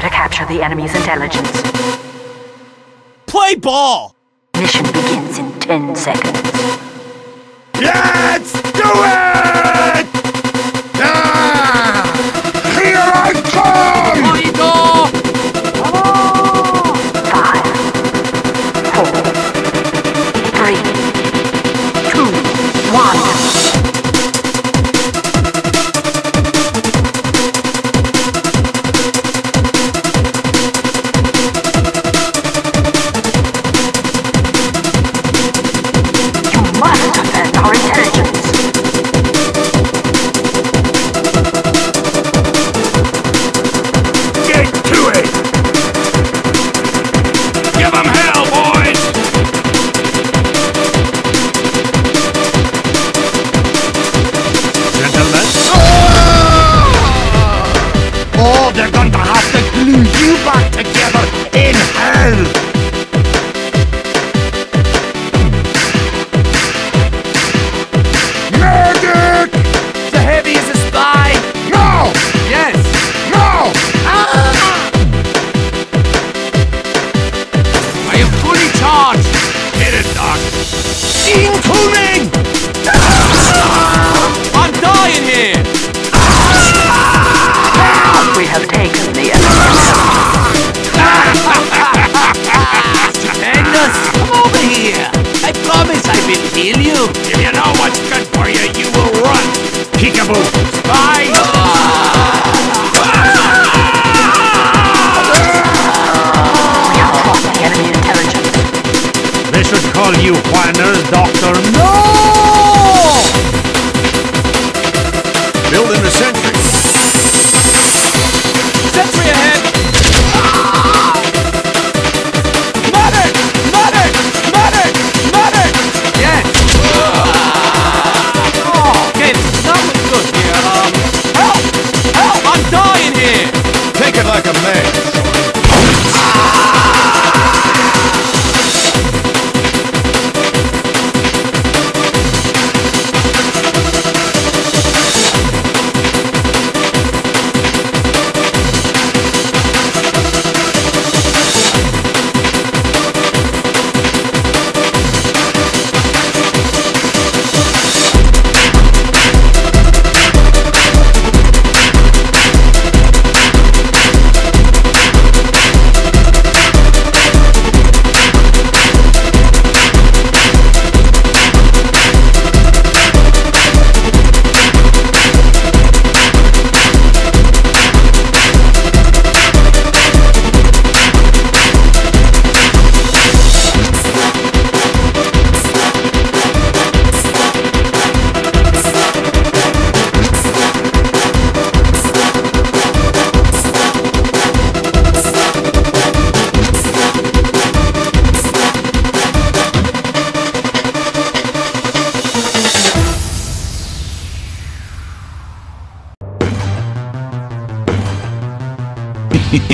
To capture the enemy's intelligence. Play ball! Mission begins in 10 seconds. Let's do it! Oh, they're going to have to glue you back together in hell! Medic! The heavy is a They should call you whiners, Doctor. No! Building the sentry.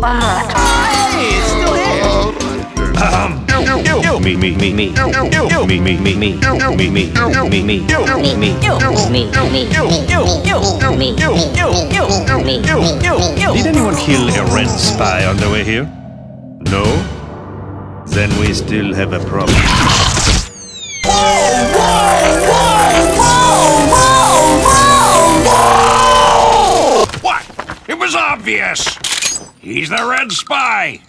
Hey, it's still here. Um, me, me, me, me, you, me, me, me, me, you, me, me, you, me, me, you, me, me, you, me, me, you, you, me, you, you, you, me, you, you, you. Did anyone kill a red spy on the way here? No? Then we still have a problem. Whoa, whoa, whoa, whoa, whoa, whoa! What? It was obvious! He's the red spy.